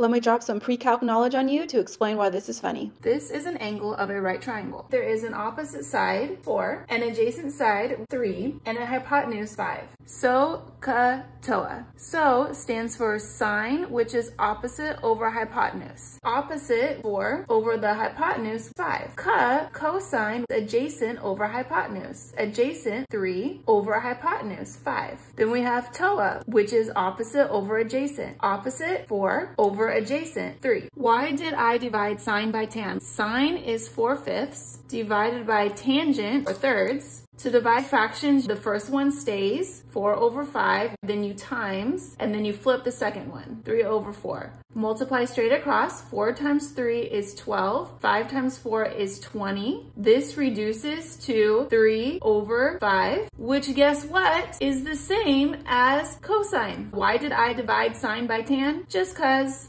Let me drop some pre-calc knowledge on you to explain why this is funny. This is an angle of a right triangle. There is an opposite side, 4, an adjacent side, 3, and a hypotenuse, 5. SOH, CAH, toa. SOH stands for sine, which is opposite over hypotenuse. Opposite, 4, over the hypotenuse, 5. CAH, cosine, adjacent over hypotenuse. Adjacent, 3, over hypotenuse, 5. Then we have toa, which is opposite over adjacent. Opposite, 4, over adjacent, 3. Why did I divide sine by tan? Sine is 4 fifths divided by tangent, or thirds, to divide fractions, the first one stays, 4 over 5, then you times, and then you flip the second one, 3 over 4. Multiply straight across, 4 times 3 is 12, 5 times 4 is 20. This reduces to 3 over 5, which guess what, is the same as cosine. Why did I divide sine by tan? Just cos